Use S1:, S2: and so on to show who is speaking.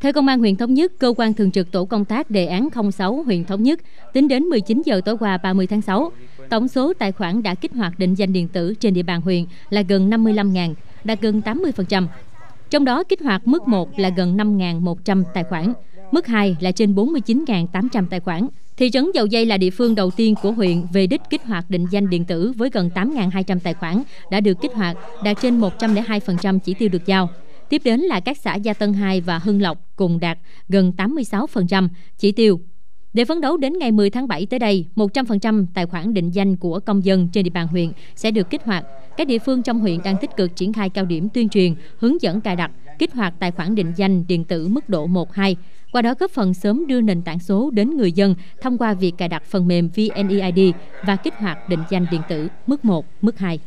S1: Theo Công an huyện Thống Nhất, cơ quan thường trực tổ công tác đề án 06 huyện Thống Nhất, tính đến 19 giờ tối qua 30 tháng 6, tổng số tài khoản đã kích hoạt định danh điện tử trên địa bàn huyện là gần 55.000, đạt gần 80%. Trong đó kích hoạt mức 1 là gần 5.100 tài khoản, mức 2 là trên 49.800 tài khoản. Thị trấn Dầu Dây là địa phương đầu tiên của huyện về đích kích hoạt định danh điện tử với gần 8.200 tài khoản đã được kích hoạt, đạt trên 102% chỉ tiêu được giao. Tiếp đến là các xã Gia Tân 2 và Hưng Lộc cùng đạt gần 86% chỉ tiêu. Để phấn đấu đến ngày 10 tháng 7 tới đây, 100% tài khoản định danh của công dân trên địa bàn huyện sẽ được kích hoạt. Các địa phương trong huyện đang tích cực triển khai cao điểm tuyên truyền, hướng dẫn cài đặt, kích hoạt tài khoản định danh điện tử mức độ 1, 2, qua đó góp phần sớm đưa nền tảng số đến người dân thông qua việc cài đặt phần mềm VNeID và kích hoạt định danh điện tử mức 1, mức 2.